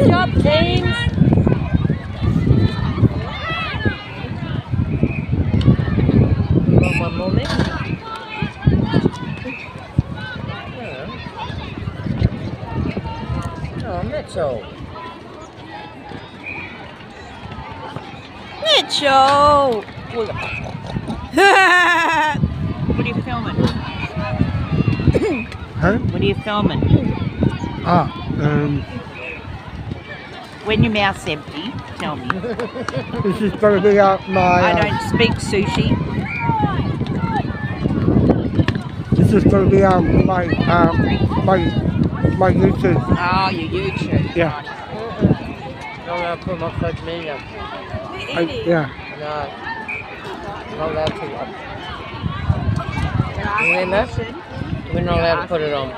Good job, teams. You want one more minute? Oh, Mitchell. Mitchell! what are you filming? Huh? What are you filming? Ah, um, When your mouth's empty, tell me. this is going to be out my. I uh, don't speak sushi. This is going to be on my um my my YouTube. Oh, your YouTube. Yeah. Not allowed to put my social media. I, yeah. No. Not allowed to. Remember? We're not allowed to put it on.